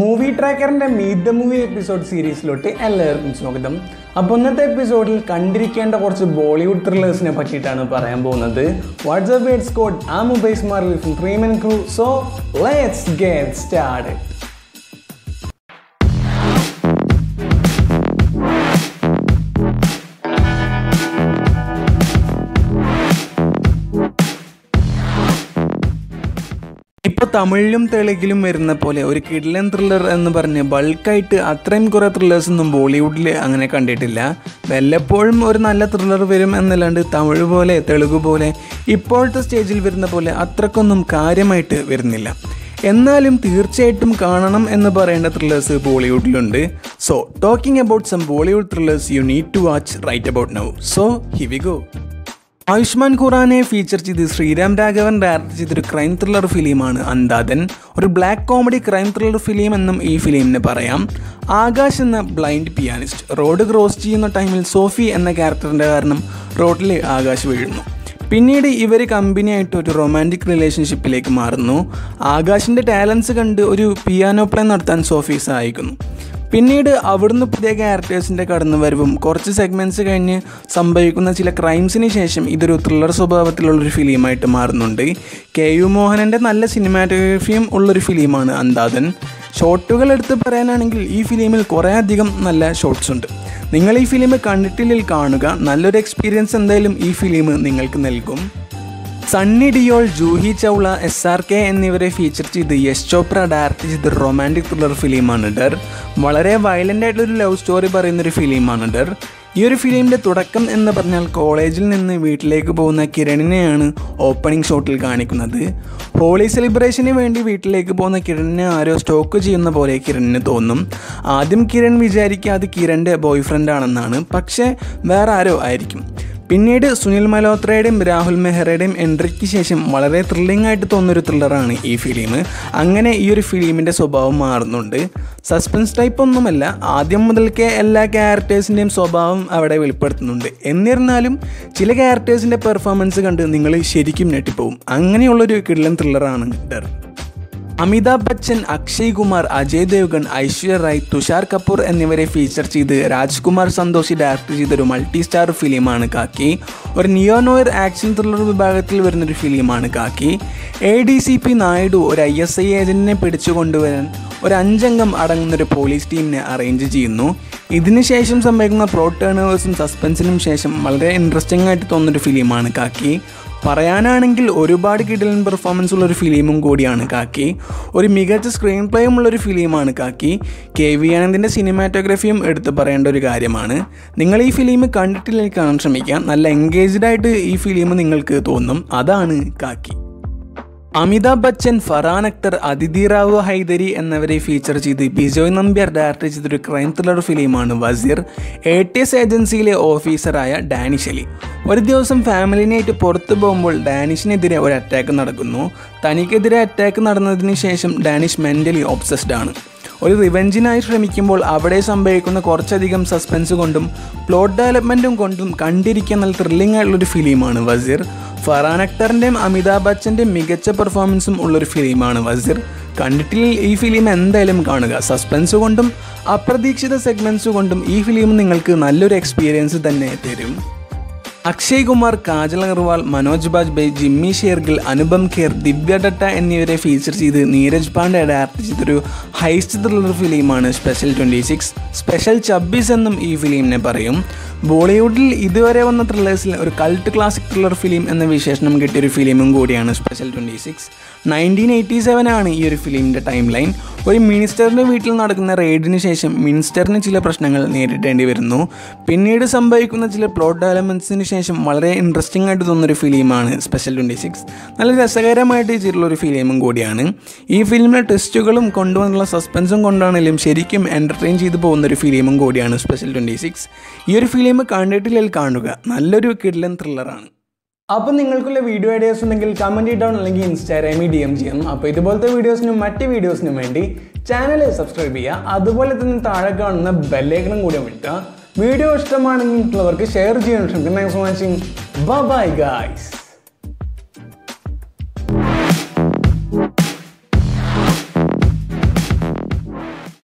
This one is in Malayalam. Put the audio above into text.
മൂവി ട്രാക്കറിന്റെ മീറ്റ് ദ മൂവി എപ്പിസോഡ് സീരീസിലോട്ട് എല്ലാവർക്കും സ്വാഗതം. അപ്പോൾ ഇന്നത്തെ എപ്പിസോഡിൽ കണ്ടിരിക്കേണ്ട കുറച്ച് ബോളിവുഡ് ത്രില്ലേഴ്സിനെ പറ്റിയിട്ടാണ് പറയാൻ പോകുന്നത്. വാട്സ്ആപ്പ് വേഡ്സ് കോഡ് ആ മൊബൈൽ മാറിൽ three men crew so let's get start തമിഴിലും തെലുങ്കിലും വരുന്ന പോലെ ഒരു കിഡ്ലൻ ത്രില്ലർ എന്ന് പറഞ്ഞ് ബൾക്കായിട്ട് അത്രയും കുറേ ത്രില്ലേഴ്സ് ഒന്നും ബോളിവുഡിൽ അങ്ങനെ കണ്ടിട്ടില്ല. വല്ലപ്പോഴും ഒരു നല്ല ത്രില്ലർ വരും എന്നല്ലാണ്ട് തമിഴ് പോലെ തെലുഗു പോലെ ഇപ്പോഴത്തെ സ്റ്റേജിൽ വരുന്ന പോലെ അത്രക്കൊന്നും കാര്യമായിട്ട് വരുന്നില്ല. എന്നാലും തീർച്ചയായിട്ടും കാണണം എന്ന് പറയേണ്ട thrillers ബോളിവുഡിലുണ്ട് so talking about some Bollywood thrillers you need to watch right about now so here we go Ayushmann Khurrana feature ചെയ്ത് ശ്രീരാം രാഘവൻ ഡയറക്റ്റ് ചെയ്തൊരു ക്രൈം ത്രില്ലർ ഫിലിമാണ് അന്താദൻ. ഒരു black comedy crime thriller film എന്നും ഈ ഫിലിമിന് പറയാം. ആകാശ് എന്ന ബ്ലൈൻഡ് പിയാനിസ്റ്റ് റോഡ് ക്രോസ് ചെയ്യുന്ന ടൈമിൽ സോഫി എന്ന ക്യാരക്ടറിന്റെ കാരണം റോഡിൽ ആകാശ് വീഴുന്നു. പിന്നീട് ഇവർ കമ്പനിയായിട്ട് ഒരു റൊമാന്റിക് റിലേഷൻഷിപ്പിലേക്ക് മാറുന്നു. ആകാശിന്റെ ടാലൻസ് കണ്ട് ഒരു പിയാനോ പ്ലേ നടത്താൻ സോഫി സഹായിക്കുന്നു. പിന്നീട് അവിടുന്ന് പുതിയ ക്യാരക്ടേഴ്സിന്റെ കടന്നുവരവും കുറച്ച് സെഗ്മെന്റ്സ് കഴിഞ്ഞ് സംഭവിക്കുന്ന ചില ക്രൈംസിന് ശേഷം ഇതൊരു ത്രില്ലർ സ്വഭാവത്തിലുള്ളൊരു ഫിലിമായിട്ട് മാറുന്നുണ്ട്. കെ യു മോഹനന്റെ നല്ല സിനിമാറ്റോഗ്രഫിയും ഉള്ളൊരു ഫിലിമാണ് അന്താദൻ. ഷോട്ടുകൾ എടുത്ത് പറയാനാണെങ്കിൽ ഈ ഫിലിമിൽ കുറേ അധികം നല്ല ഷോട്ട്സ് ഉണ്ട്. നിങ്ങൾ ഈ ഫിലിം കണ്ടിട്ടില്ലെങ്കിൽ കാണുക. നല്ലൊരു എക്സ്പീരിയൻസ് എന്തായാലും ഈ ഫിലിം നിങ്ങൾക്ക് നൽകും. Sunny Deol Juhi Chawla S R K എന്നിവരെ ഫീച്ചർ ചെയ്ത് യശ് ചോപ്ര ഡയറക്റ്റ് ചെയ്ത റൊമാന്റിക് ത്രില്ലർ ഫിലിമാണ് ഡർ. വളരെ വയലന്റ് ആയിട്ടുള്ളൊരു ലവ് സ്റ്റോറി പറയുന്നൊരു ഫിലിമാണ് ഡർ. ഈ ഒരു ഫിലിമിന്റെ തുടക്കം എന്ന് പറഞ്ഞാൽ കോളേജിൽ നിന്ന് വീട്ടിലേക്ക് പോകുന്ന കിരണിനെയാണ് ഓപ്പണിംഗ് ഷോട്ടിൽ കാണിക്കുന്നത്. ഹോളി സെലിബ്രേഷന് വേണ്ടി വീട്ടിലേക്ക് പോകുന്ന കിരണിനെ ആരോ സ്റ്റോക്ക് ചെയ്യുന്ന പോലെ കിരണിന് തോന്നും. ആദ്യം കിരൺ വിചാരിക്കുക അത് കിരണിന്റെ ബോയ് ഫ്രണ്ട് ആണെന്നാണ്. പക്ഷേ വേറെ ആരോ ആയിരിക്കും. പിന്നീട് സുനിൽ മലോത്രയുടെയും രാഹുൽ മെഹ്റയുടെയും എൻട്രിക്ക് ശേഷം വളരെ ത്രില്ലിംഗ് ആയിട്ട് തോന്നുന്നൊരു ത്രില്ലറാണ് ഈ ഫിലിം അങ്ങനെ ഈ ഒരു ഫിലിമിന്റെ സ്വഭാവം മാറുന്നുണ്ട്. സസ്പെൻസ് ടൈപ്പ് ഒന്നുമല്ല ആദ്യം മുതൽക്കേ എല്ലാ ക്യാരക്ടേഴ്സിന്റെയും സ്വഭാവം അവിടെ വെളിപ്പെടുത്തുന്നുണ്ട്. എന്നിരുന്നാലും ചില ക്യാരക്ടേഴ്സിന്റെ പെർഫോമൻസ് കണ്ട് നിങ്ങൾ ശരിക്കും ഞെട്ടിപ്പോവും. അങ്ങനെയുള്ളൊരു കിടലൻ ത്രില്ലറാണ് ഡർ അമിതാഭ് ബച്ചൻ അക്ഷയ് കുമാർ അജയ് ദേവ്ഗൺ ഐശ്വര്യ റായ് തുഷാർ കപൂർ എന്നിവരെ ഫീച്ചർ ചെയ്ത് രാജ്കുമാർ സന്തോഷി ഡയറക്ട് ചെയ്തൊരു മൾട്ടി സ്റ്റാർ ഫിലിമാണ് കാക്കി. ഒരു നിയോനോയർ ആക്ഷൻ ത്രില്ലർ വിഭാഗത്തിൽ വരുന്നൊരു ഫിലിമാണ് Khakee. A D C P Naidu ഒരു ഐ എസ് ഐ ഏജന്റിനെ പിടിച്ചു കൊണ്ടുവരാൻ ഒരു അഞ്ചംഗം അടങ്ങുന്നൊരു പോലീസ് ടീമിനെ അറേഞ്ച് ചെയ്യുന്നു. ഇതിനുശേഷം സംഭവിക്കുന്ന പ്ലോട്ട് ടേണേഴ്സും സസ്പെൻസിനും ശേഷം വളരെ ഇൻട്രസ്റ്റിംഗ് ആയിട്ട് തോന്നുന്നൊരു ഫിലിമാണ് കാക്കി. പറയാനാണെങ്കിൽ ഒരുപാട് കിടിലൻ പെർഫോമൻസ് ഉള്ളൊരു ഫിലിമും കൂടിയാണ് കാക്കി. ഒരു മികച്ച സ്ക്രീൻ പ്ലേയും ഉള്ളൊരു ഫിലിമാണ് കാക്കി. കെ വി ആനന്ദിന്റെ സിനിമാറ്റോഗ്രഫിയും എടുത്തു പറയേണ്ട ഒരു കാര്യമാണ്. നിങ്ങൾ ഈ ഫിലിം കണ്ടിട്ടില്ലെങ്കിൽ കാണാൻ ശ്രമിക്കാം. നല്ല എൻഗേജ്ഡ് ആയിട്ട് ഈ ഫിലിം നിങ്ങൾക്ക് തോന്നും. അതാണ് കാക്കി. അമിതാഭ് ബച്ചൻ ഫറാൻ അക്തർ അതിഥി റാവു ഹൈദരി എന്നിവരെ ഫീച്ചർ ചെയ്ത് ബിജോയ് നമ്പ്യാർ ഡയറക്ട് ചെയ്തൊരു ക്രൈം ത്രില്ലർ ഫിലിമാണ് വസീർ. എ ടി എസ് ഏജൻസിയിലെ ഓഫീസറായ ഡാനിഷ് അലി. ഒരു ദിവസം ഫാമിലിനായിട്ട് പുറത്തു പോകുമ്പോൾ ഡാനിഷിനെതിരെ ഒരു അറ്റാക്ക് നടക്കുന്നു. തനിക്കെതിരെ അറ്റാക്ക് നടന്നതിന് ശേഷം ഡാനിഷ് മെന്റലി ഒബ്സസ്ഡ് ആണ്. ഒരു റിവെഞ്ചിനായി ശ്രമിക്കുമ്പോൾ അവിടെ സംഭവിക്കുന്ന കുറച്ചധികം സസ്പെൻസ് കൊണ്ടും പ്ലോട്ട് ഡെവലപ്മെന്റും കൊണ്ടും കണ്ടിരിക്കാൻ നല്ല ത്രില്ലിംഗ് ആയിട്ടുള്ളൊരു ഫിലിമാണ് വസീർ. ഫറാൻ അക്തറിന്റെയും അമിതാഭ് ബച്ചന്റെയും മികച്ച പെർഫോമൻസും ഉള്ളൊരു ഫിലിമാണ് വസീർ. കണ്ടിട്ടിൽ ഈ ഫിലിം എന്തായാലും കാണുക. സസ്പെൻസ് കൊണ്ടും അപ്രതീക്ഷിത സെഗ്മെൻസ് കൊണ്ടും ഈ ഫിലിം നിങ്ങൾക്ക് നല്ലൊരു എക്സ്പീരിയൻസ് തന്നെ തരും. അക്ഷയ് കുമാർ കാജൽ അഗർവാൾ മനോജ് ബാജ്പേയി ജിമ്മി ഷേർഗിൽ അനുപം ഖേർ ദിവ്യ ദട്ട എന്നിവരെ ഫീച്ചർ ചെയ്ത് നീരജ് പാണ്ഡെ ഡയറക്ട് ചെയ്തൊരു ഹൈസ്റ്റ് ത്രില്ലർ ഫിലിമാണ് special twenty six special Chabbis എന്നും ഈ ഫിലിമിനെ പറയും. ബോളിവുഡിൽ ഇതുവരെ വന്ന ത്രില്ലേഴ്സിൽ ഒരു കൾട്ട് ക്ലാസിക് ത്രില്ലർ ഫിലിം എന്ന വിശേഷണം കിട്ടിയൊരു ഫിലിമും കൂടിയാണ് special twenty six nineteen eighty seven ആണ് ഈ ഒരു ഫിലിമിന്റെ ടൈം ലൈൻ ഒരു മിനിസ്റ്ററിന്റെ വീട്ടിൽ നടക്കുന്ന റെയ്ഡിന് ശേഷം മിനിസ്റ്ററിന് ചില പ്രശ്നങ്ങൾ നേരിടേണ്ടി വരുന്നു. പിന്നീട് സംഭവിക്കുന്ന ചില പ്ലോട്ട് ഡെവലപ്മെന്റ്സിന് ശേഷം വളരെ ഇൻട്രസ്റ്റിംഗ് ആയിട്ട് തോന്നുന്നൊരു ഫിലിമാണ് സ്പെഷ്യൽ ട്വന്റി സിക്സ് നല്ല രസകരമായിട്ട് ചെയ്തിട്ടുള്ള ഒരു ഫിലിമും കൂടിയാണ്. ഈ ഫിലിമിലെ ടെസ്റ്റുകളും കൊണ്ടുവന്നുള്ള സസ്പെൻസും കൊണ്ടാണെങ്കിലും ശരിക്കും എന്റർടൈൻ ചെയ്തു പോകുന്നൊരു ഫിലിമും കൂടിയാണ് സ്പെഷ്യൽ ട്വന്റി സിക്സ് ഈ ഒരു ഫിലിം കണ്ടിട്ടില്ലെങ്കിൽ കാണുക. നല്ലൊരു കിഡ്ലൻ ത്രില്ലറാണ് അപ്പോൾ നിങ്ങൾക്കുള്ള വീഡിയോ ഐഡിയാസ് ഉണ്ടെങ്കിൽ കമന്റ് ഇട്ടോ അല്ലെങ്കിൽ ഇൻസ്റ്റാഗ്രാമിൽ ഡി എം ചെയ്യാം അപ്പോൾ ഇതുപോലത്തെ വീഡിയോസിനും മറ്റ് വീഡിയോസിനും വേണ്ടി ചാനൽ സബ്സ്ക്രൈബ് ചെയ്യുക. അതുപോലെ തന്നെ താഴെ കാണുന്ന ബെല്ലൈക്കണം കൂടി വിട്ടുക വീഡിയോ ഇഷ്ടമാണെങ്കിൽ മറ്റുള്ളവർക്ക് ഷെയർ ചെയ്യാൻ ശ്രമിക്കും thanks for watching bye guys